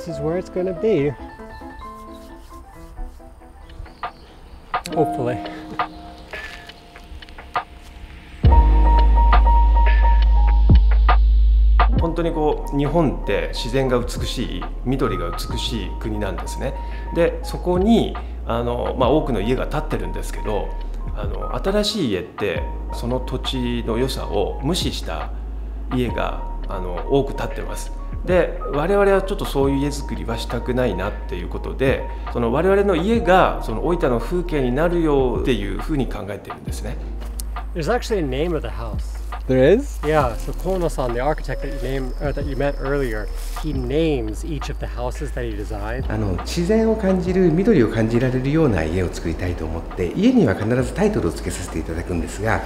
this is where it's gonna be. Hopefully. 本当にこう日本って自然が美しい緑が美しい国なんですねでそこにあの、まあ、多くの家が建ってるんですけどあの新しい家ってその土地の良さを無視した家があの多く建ってますで我々はちょっとそういう家づくりはしたくないなっていうことでその我々の家がその大分の風景になるよっていうふうに考えてるんですね There's actually a name of the house. There is? Yeah, so Kono-san, the architect that you named or that you met earlier, he names each of the houses that he designed. あの自然を感じる緑を感じられるような家を作りたいと思って家には必ずタイトルを付けさせていただくんですが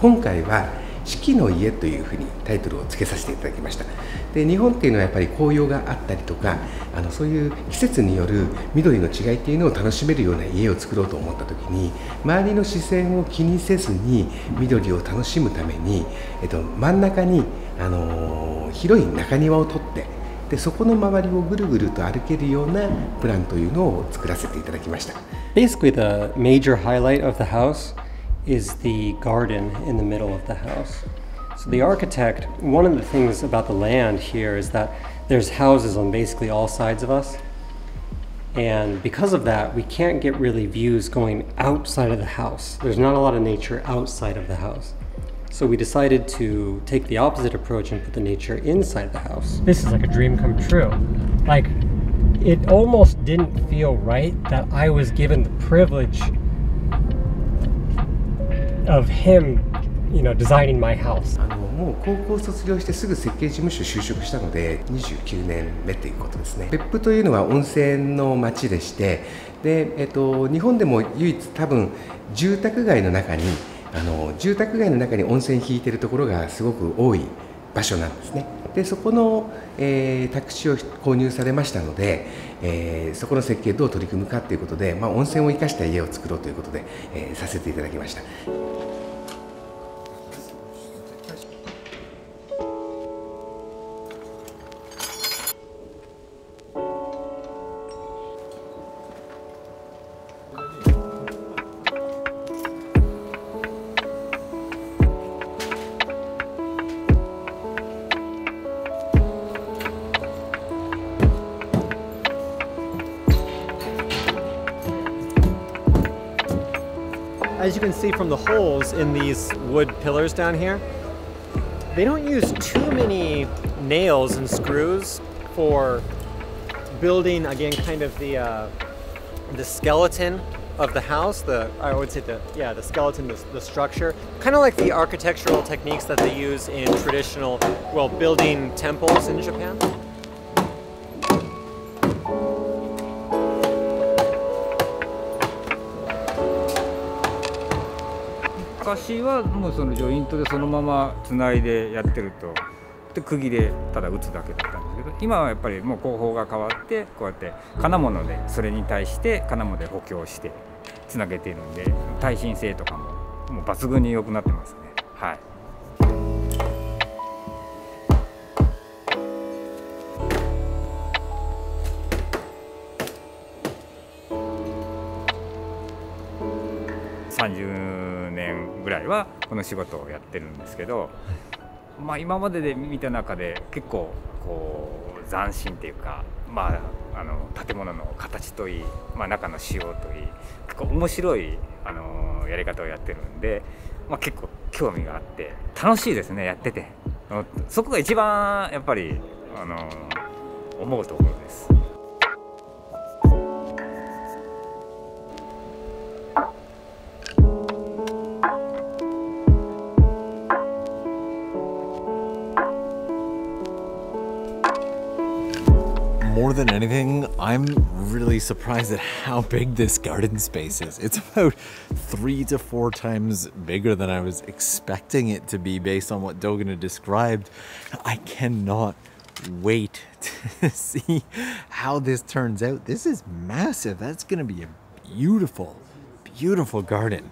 今回は四季の家というふうにタイトルを付けさせていただきましたで日本っていうのはやっぱり紅葉があったりとかあのそういう季節による緑の違いっていうのを楽しめるような家を作ろうと思った時に周りの視線を気にせずに緑を楽しむために、えっと、真ん中に、あのー広い中庭を取ってでそこの周りをぐるぐると歩けるようなプランというのを作らせていただきました Basically, the major highlight of the house is the garden in the middle of the house. So, the architect, one of the things about the land here is that there's houses on basically all sides of us. And because of that, we can't get really views going outside of the house. There's not a lot of nature outside of the house. So we decided to take the opposite approach and put the nature inside the house. This is like a dream come true. Like, it almost didn't feel right that I was given the privilege of him, you know, designing my house. あのもう高校卒業してすぐ設計事務所就職したので29年目ということですね別府というのは温泉の町でしてで、えっと、日本でも唯一多分住宅街の中にあの住宅街の中に温泉引いてるところがすごく多い場所なんですねでそこの、えー宅地を購入されましたので、えーそこの設計どう取り組むかということで、まあ、温泉を生かした家を作ろうということで、えーさせていただきました。As you can see from the holes in these wood pillars down here, they don't use too many nails and screws for building again kind of the uh, the skeleton of the house the i would say the yeah the skeleton the, the structure. Kind of like the architectural techniques that they use in traditional well building temples in japan 昔はもうそのジョイントでそのままつないでやってると。で釘でただ打つだけだったんですけど。今はやっぱりもう工法が変わってこうやって金物でそれに対して金物で補強してつなげているんで耐震性とかももう抜群に良くなってますね。はい。30年ぐらいはこの仕事をやってるんですけど、まあ、今までで見た中で結構こう斬新っていうか、まあ、あの建物の形といい、まあ、中の仕様といい結構面白いあのやり方をやってるんで、まあ、結構興味があって楽しいですねやっててそこが一番やっぱりあの思うところです。More than anything, I'm really surprised at how big this garden space is. It's about three to four times bigger than I was expecting it to be based on what Dogana described. I cannot wait to see how this turns out. This is massive. That's going to be a beautiful, beautiful garden.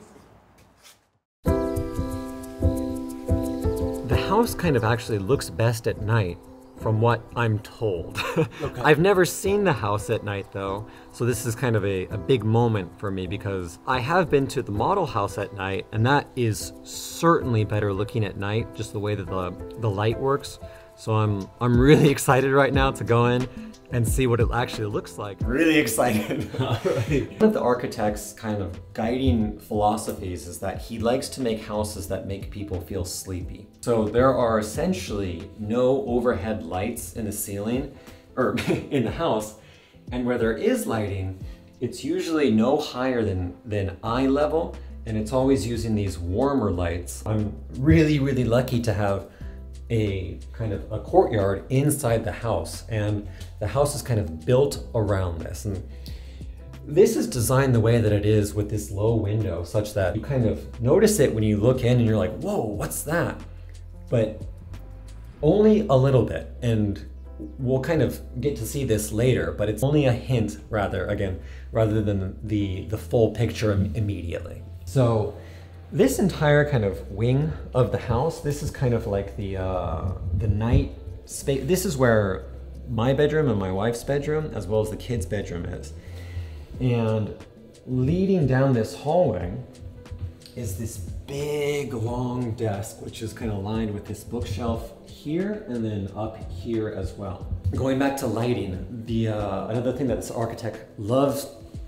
the house kind of actually looks best at night from what I'm told. I've never seen the house at night though, so this is kind of a, a big moment for me because I have been to the model house at night, and that is certainly better looking at night, just the way that the, the light works. So I'm I'm really excited right now to go in and see what it actually looks like. Really excited. One of the architect's kind of guiding philosophies is that he likes to make houses that make people feel sleepy. So there are essentially no overhead lights in the ceiling or in the house. And where there is lighting, it's usually no higher than, than eye level and it's always using these warmer lights. I'm really, really lucky to have a kind of a courtyard inside the house and the house is kind of built around this. And this is designed the way that it is with this low window such that you kind of notice it when you look in and you're like whoa what's that? But only a little bit and we'll kind of get to see this later but it's only a hint rather again rather than the the full picture immediately. So this entire kind of wing of the house, this is kind of like the uh, the night space. This is where my bedroom and my wife's bedroom, as well as the kids' bedroom is. And leading down this hallway is this big long desk, which is kind of lined with this bookshelf here and then up here as well. Going back to lighting, the uh, another thing that this architect loves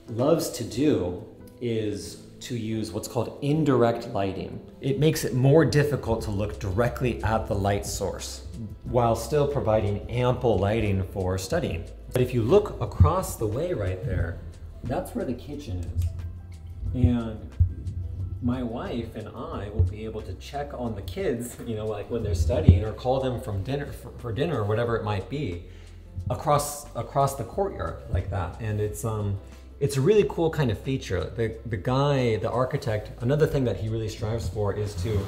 loves to do is to use what's called indirect lighting. It makes it more difficult to look directly at the light source while still providing ample lighting for studying. But if you look across the way right there, that's where the kitchen is. And my wife and I will be able to check on the kids, you know, like when they're studying or call them from dinner for, for dinner or whatever it might be across across the courtyard like that. And it's um it's a really cool kind of feature. The, the guy, the architect, another thing that he really strives for is to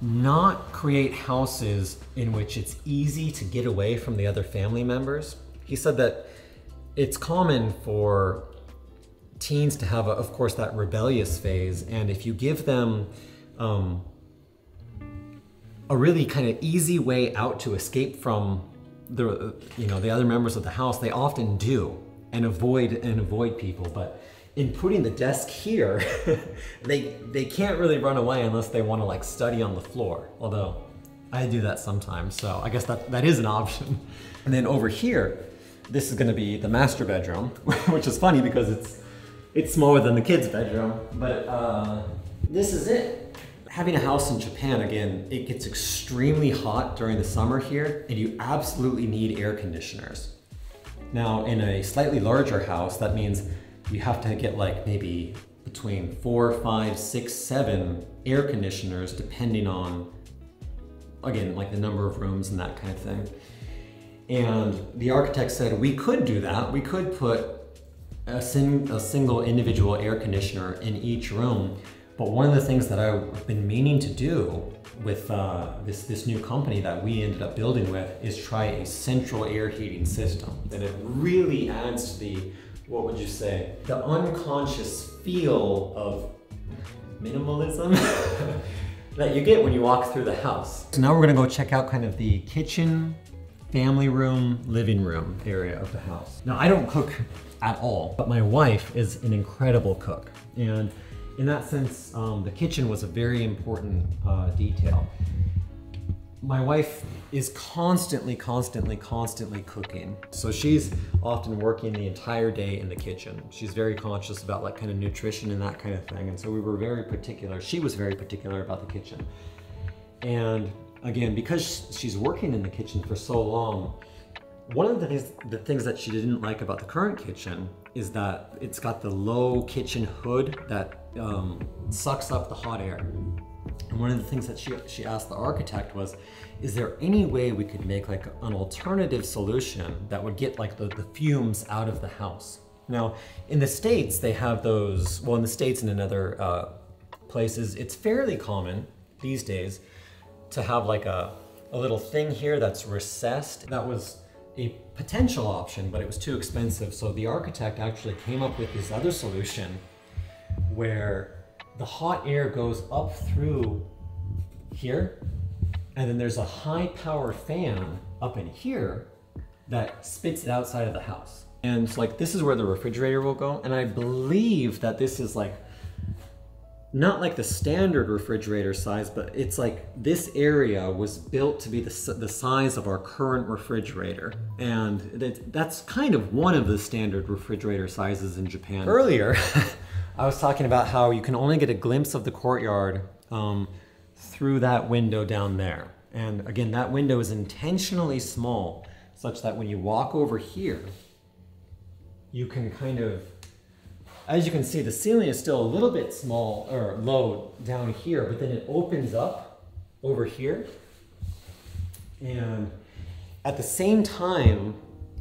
not create houses in which it's easy to get away from the other family members. He said that it's common for teens to have, a, of course, that rebellious phase, and if you give them um, a really kind of easy way out to escape from the, you know, the other members of the house, they often do and avoid and avoid people. But in putting the desk here, they they can't really run away unless they want to like study on the floor. Although I do that sometimes, so I guess that that is an option. And then over here, this is going to be the master bedroom, which is funny because it's it's smaller than the kids' bedroom. But uh, this is it. Having a house in Japan, again, it gets extremely hot during the summer here, and you absolutely need air conditioners. Now, in a slightly larger house, that means you have to get like maybe between four, five, six, seven air conditioners, depending on, again, like the number of rooms and that kind of thing. And the architect said we could do that. We could put a, sing, a single individual air conditioner in each room. But one of the things that I've been meaning to do with uh, this, this new company that we ended up building with is try a central air heating system. And it really adds to the, what would you say, the unconscious feel of minimalism that you get when you walk through the house. So now we're gonna go check out kind of the kitchen, family room, living room area of the house. Now I don't cook at all, but my wife is an incredible cook. And in that sense, um, the kitchen was a very important uh, detail. My wife is constantly, constantly, constantly cooking. So she's often working the entire day in the kitchen. She's very conscious about like kind of nutrition and that kind of thing. And so we were very particular. She was very particular about the kitchen. And again, because she's working in the kitchen for so long, one of the things, the things that she didn't like about the current kitchen is that it's got the low kitchen hood that um, sucks up the hot air. And one of the things that she, she asked the architect was, is there any way we could make like an alternative solution that would get like the, the fumes out of the house? Now, in the States, they have those, well, in the States and in other uh, places, it's fairly common these days to have like a, a little thing here that's recessed. That was a potential option, but it was too expensive. So the architect actually came up with this other solution where the hot air goes up through here, and then there's a high power fan up in here that spits it outside of the house. And like this is where the refrigerator will go. And I believe that this is like not like the standard refrigerator size, but it's like this area was built to be the, the size of our current refrigerator. And that, that's kind of one of the standard refrigerator sizes in Japan. Earlier, I was talking about how you can only get a glimpse of the courtyard um, through that window down there. And again, that window is intentionally small, such that when you walk over here, you can kind of as you can see, the ceiling is still a little bit small or low down here, but then it opens up over here. And at the same time,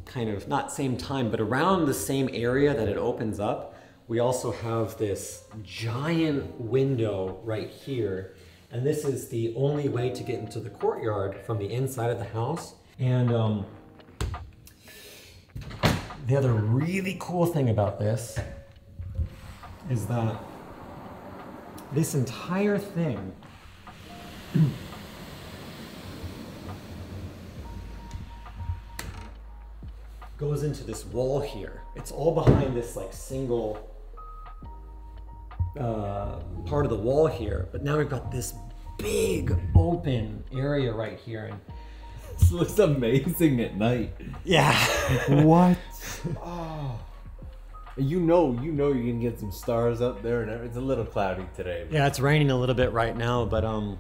kind of not same time, but around the same area that it opens up, we also have this giant window right here. And this is the only way to get into the courtyard from the inside of the house. And um, the other really cool thing about this is that this entire thing goes into this wall here. It's all behind this like single uh, part of the wall here, but now we've got this big open area right here. And This looks amazing at night. yeah, What? oh. You know, you know, you can get some stars up there, and it's a little cloudy today. yeah, it's raining a little bit right now, but um,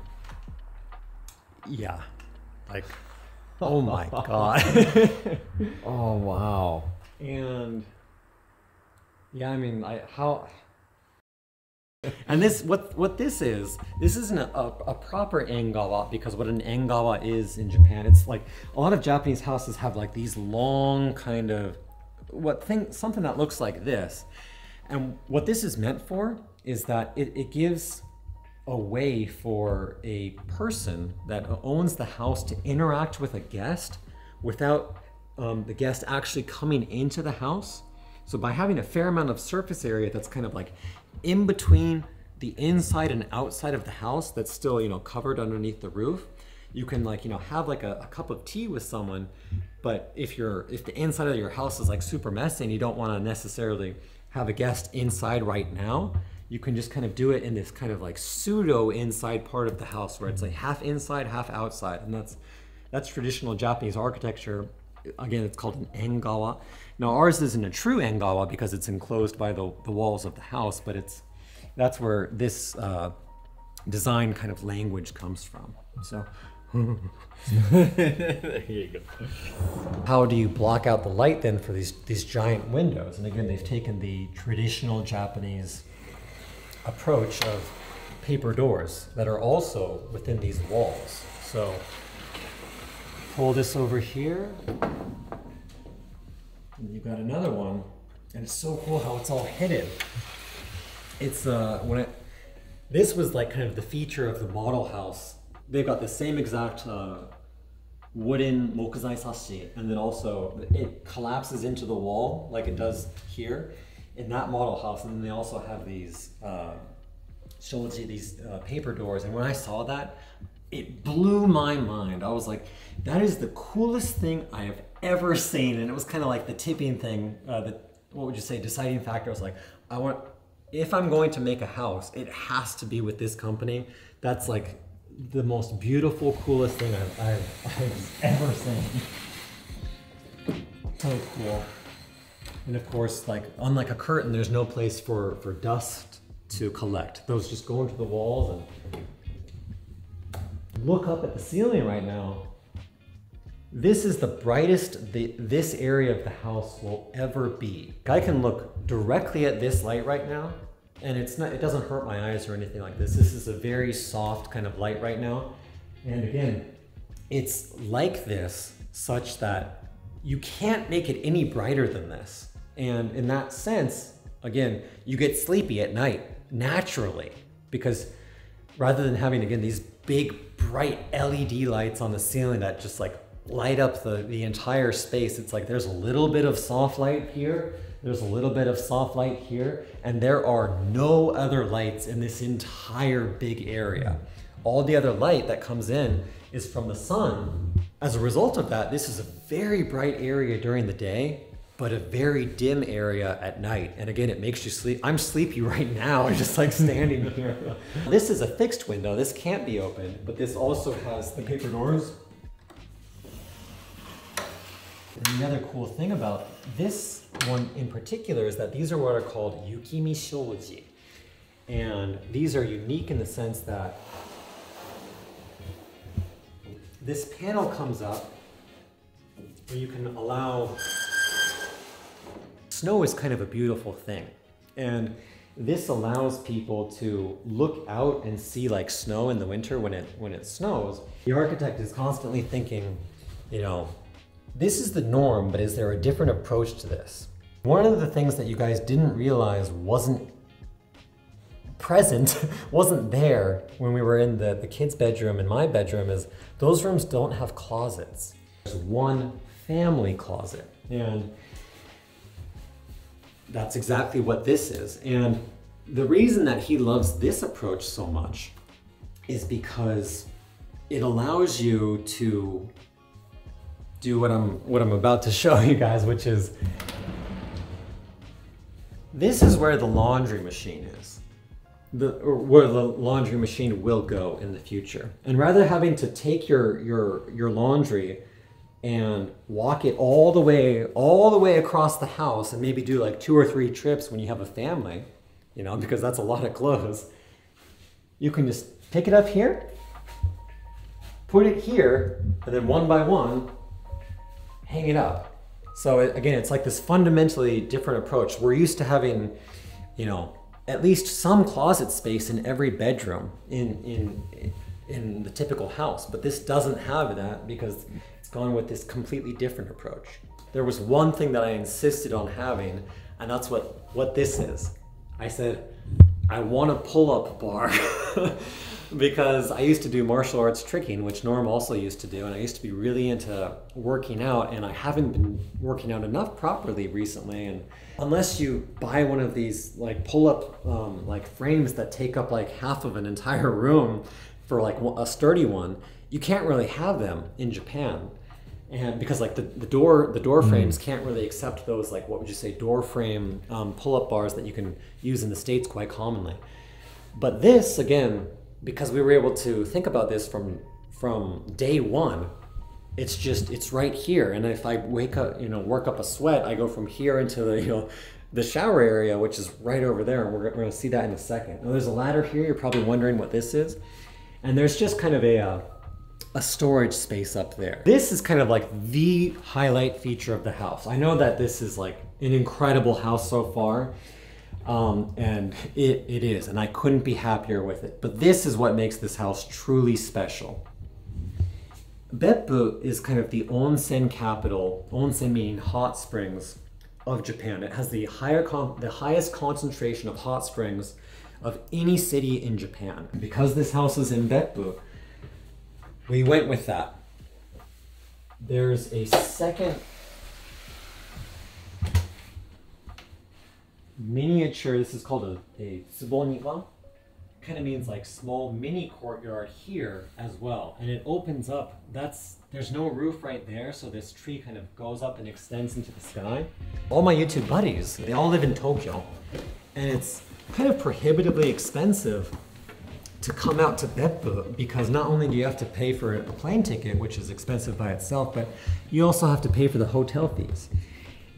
yeah, like, oh my god. Oh wow! and yeah i mean i how and this what what this is this isn't a, a, a proper engawa because what an engawa is in japan it's like a lot of japanese houses have like these long kind of what thing something that looks like this and what this is meant for is that it, it gives a way for a person that owns the house to interact with a guest without um, the guest actually coming into the house. So by having a fair amount of surface area that's kind of like in between the inside and outside of the house that's still you know covered underneath the roof, you can like you know have like a, a cup of tea with someone. But if you're if the inside of your house is like super messy and you don't want to necessarily have a guest inside right now, you can just kind of do it in this kind of like pseudo inside part of the house where it's like half inside, half outside, and that's that's traditional Japanese architecture. Again, it's called an engawa. Now ours isn't a true engawa because it's enclosed by the, the walls of the house, but it's that's where this uh, design kind of language comes from. So there you go. how do you block out the light then for these these giant windows? And again, they've taken the traditional Japanese approach of paper doors that are also within these walls. So pull this over here. And you've got another one. And it's so cool how it's all hidden. It's uh when it this was like kind of the feature of the model house. They've got the same exact uh, wooden mokuzai sashi, and then also it collapses into the wall like it does here in that model house. And then they also have these uh, shoji, these uh, paper doors. And when I saw that, it blew my mind. I was like, that is the coolest thing I have ever seen. And it was kind of like the tipping thing, uh, the, what would you say, deciding factor. I was like, I want, if I'm going to make a house, it has to be with this company. That's like the most beautiful, coolest thing I've, I've, I've ever seen. So cool. And of course, like unlike a curtain, there's no place for, for dust to collect. Those just go into the walls and look up at the ceiling right now. This is the brightest the, this area of the house will ever be. I can look directly at this light right now, and it's not it doesn't hurt my eyes or anything like this. This is a very soft kind of light right now. And again, it's like this such that you can't make it any brighter than this. And in that sense, again, you get sleepy at night naturally because rather than having again these big bright LED lights on the ceiling that just like light up the, the entire space, it's like there's a little bit of soft light here, there's a little bit of soft light here, and there are no other lights in this entire big area. All the other light that comes in is from the sun. As a result of that, this is a very bright area during the day, but a very dim area at night. And again, it makes you sleep. I'm sleepy right now, just like standing here. This is a fixed window. This can't be opened, but this also has the paper doors. And the other cool thing about this one in particular is that these are what are called yukimi shoji. And these are unique in the sense that this panel comes up where you can allow snow is kind of a beautiful thing and this allows people to look out and see like snow in the winter when it when it snows the architect is constantly thinking you know this is the norm but is there a different approach to this one of the things that you guys didn't realize wasn't present wasn't there when we were in the, the kids' bedroom and my bedroom is those rooms don't have closets. There's one family closet. And that's exactly what this is. And the reason that he loves this approach so much is because it allows you to do what I'm what I'm about to show you guys, which is this is where the laundry machine is the where the laundry machine will go in the future. And rather having to take your your your laundry and walk it all the way all the way across the house and maybe do like two or three trips when you have a family, you know, because that's a lot of clothes. You can just pick it up here, put it here, and then one by one hang it up. So again, it's like this fundamentally different approach. We're used to having, you know, at least some closet space in every bedroom in in in the typical house but this doesn't have that because gone with this completely different approach there was one thing that i insisted on having and that's what what this is i said i want a pull-up bar because I used to do martial arts tricking, which Norm also used to do, and I used to be really into working out, and I haven't been working out enough properly recently. And unless you buy one of these like pull-up um, like frames that take up like half of an entire room for like a sturdy one, you can't really have them in Japan. And because like the, the door the door frames can't really accept those like what would you say door frame um, pull-up bars that you can use in the states quite commonly. But this again because we were able to think about this from from day one it's just it's right here. And if i wake up you know work up a sweat i go from here into the you know the shower area which is right over there. And we're, we're going to see that in a second. Now there's a ladder here. You're probably wondering what this is. And there's just kind of a uh, a storage space up there this is kind of like the highlight feature of the house i know that this is like an incredible house so far um, and it, it is, and I couldn't be happier with it. But this is what makes this house truly special. Beppu is kind of the onsen capital, onsen meaning hot springs, of Japan. It has the, higher the highest concentration of hot springs of any city in Japan. Because this house is in Beppu, we went with that. There's a second miniature, this is called a, a tsuboniwa. Kind of means like small mini courtyard here as well. And it opens up, that's, there's no roof right there, so this tree kind of goes up and extends into the sky. All my YouTube buddies, they all live in Tokyo. And it's kind of prohibitively expensive to come out to Beppu because not only do you have to pay for a plane ticket, which is expensive by itself, but you also have to pay for the hotel fees.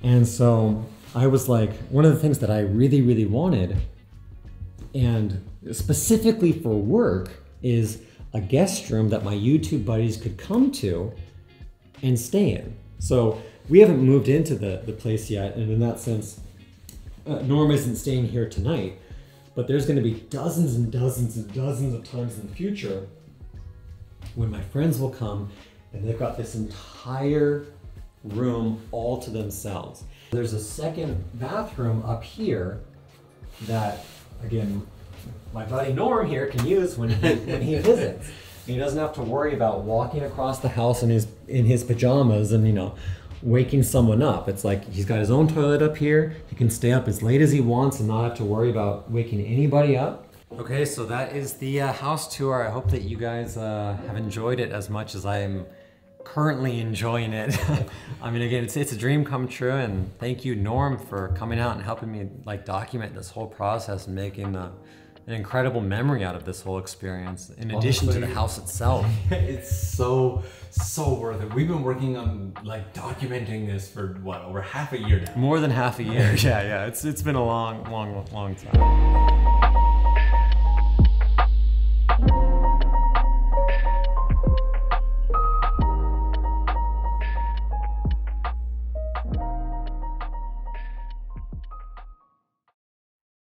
And so I was like, one of the things that I really, really wanted, and specifically for work, is a guest room that my YouTube buddies could come to and stay in. So we haven't moved into the, the place yet, and in that sense, uh, Norm isn't staying here tonight, but there's going to be dozens and dozens and dozens of times in the future when my friends will come and they've got this entire room all to themselves. There's a second bathroom up here that, again, my buddy Norm here can use when he, when he visits. He doesn't have to worry about walking across the house in his in his pajamas and you know waking someone up. It's like he's got his own toilet up here. He can stay up as late as he wants and not have to worry about waking anybody up. Okay, so that is the uh, house tour. I hope that you guys uh, have enjoyed it as much as I am currently enjoying it. I mean, again, it's, it's a dream come true, and thank you, Norm, for coming out and helping me like document this whole process and making a, an incredible memory out of this whole experience. In addition to the house itself. it's so so worth it. We've been working on like documenting this for what over half a year now. More than half a year. Yeah, yeah. It's it's been a long, long, long time.